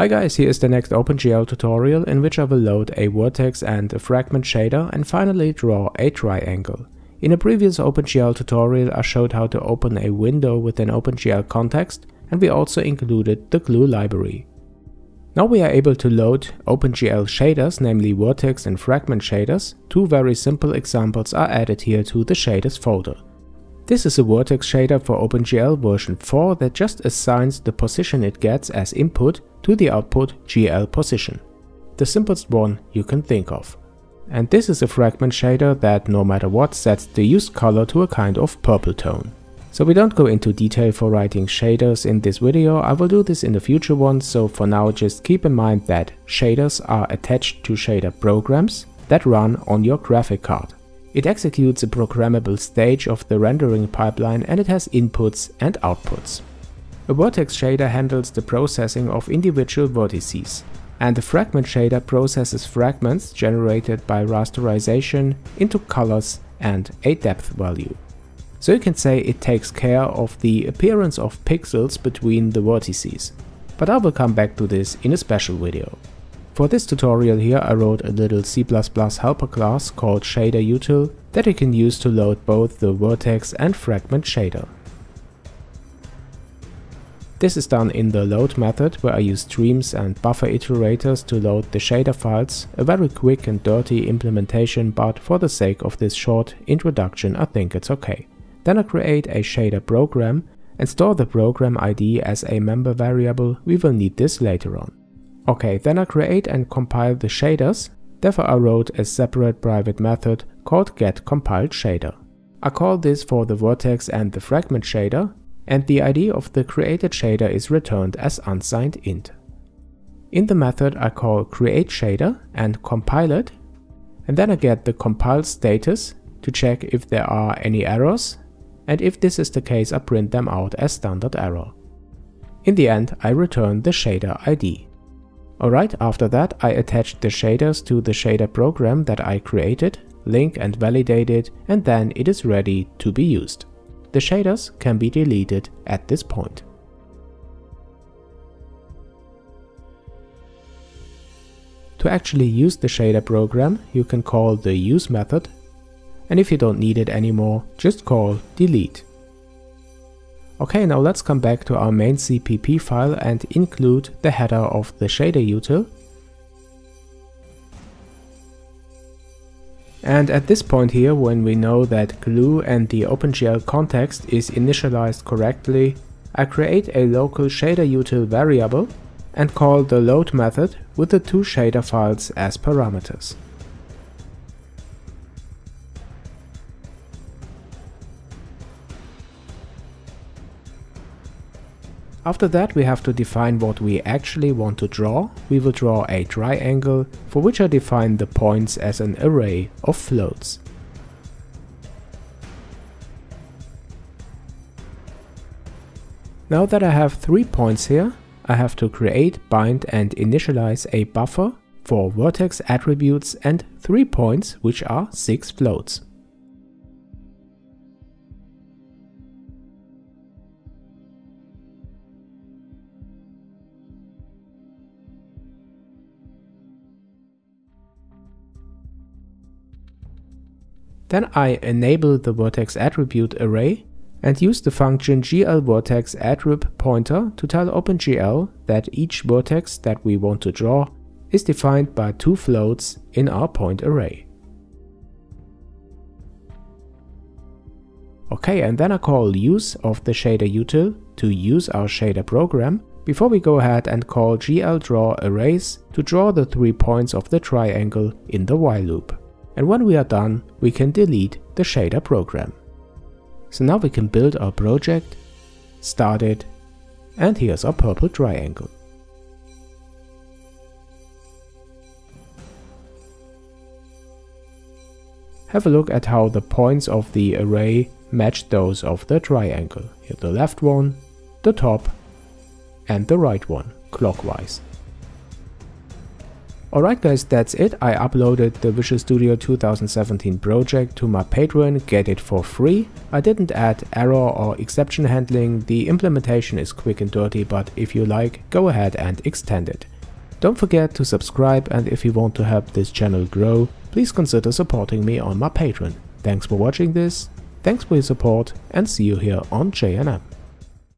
Hi guys, here is the next OpenGL tutorial in which I will load a vertex and a fragment shader and finally draw a triangle. In a previous OpenGL tutorial I showed how to open a window with an OpenGL context and we also included the GLEW library. Now we are able to load OpenGL shaders, namely vertex and fragment shaders. Two very simple examples are added here to the shaders folder. This is a vertex shader for OpenGL version 4 that just assigns the position it gets as input to the output GL position. The simplest one you can think of. And this is a fragment shader that no matter what sets the used color to a kind of purple tone. So we don't go into detail for writing shaders in this video, I will do this in the future ones, so for now just keep in mind that shaders are attached to shader programs that run on your graphic card. It executes a programmable stage of the rendering pipeline and it has inputs and outputs. A vertex shader handles the processing of individual vertices, and the fragment shader processes fragments generated by rasterization into colors and a depth value. So you can say it takes care of the appearance of pixels between the vertices, but I will come back to this in a special video. For this tutorial here I wrote a little C++ helper class called shaderUtil that you can use to load both the vertex and fragment shader. This is done in the load method where I use streams and buffer iterators to load the shader files, a very quick and dirty implementation but for the sake of this short introduction I think it's okay. Then I create a shader program and store the program ID as a member variable, we will need this later on. Okay, then I create and compile the shaders, therefore I wrote a separate private method called getCompiledShader. I call this for the vertex and the fragment shader and the ID of the created shader is returned as unsigned int. In the method I call createShader and compile it, and then I get the compiled status to check if there are any errors, and if this is the case I print them out as standard error. In the end I return the shader ID. Alright, after that I attach the shaders to the shader program that I created, link and validate it, and then it is ready to be used the shaders can be deleted at this point. To actually use the shader program, you can call the use method, and if you don't need it anymore, just call delete. Okay, now let's come back to our main CPP file and include the header of the shader util And at this point here, when we know that GLEW and the OpenGL context is initialized correctly, I create a local shader util variable and call the load method with the two shader files as parameters. After that we have to define what we actually want to draw. We will draw a triangle for which I define the points as an array of floats. Now that I have three points here, I have to create, bind and initialize a buffer for vertex attributes and three points which are six floats. Then I enable the vertex attribute array and use the function glVertexAttrib to tell OpenGL that each vertex that we want to draw is defined by two floats in our point array. Okay, and then I call use of the shader util to use our shader program before we go ahead and call glDrawArrays to draw the three points of the triangle in the while loop and when we are done, we can delete the shader program. So now we can build our project, start it, and here's our purple triangle. Have a look at how the points of the array match those of the triangle. Here the left one, the top, and the right one, clockwise. Alright guys, that's it. I uploaded the Visual Studio 2017 project to my Patreon, get it for free. I didn't add error or exception handling, the implementation is quick and dirty, but if you like, go ahead and extend it. Don't forget to subscribe and if you want to help this channel grow, please consider supporting me on my Patreon. Thanks for watching this, thanks for your support and see you here on Jayanam.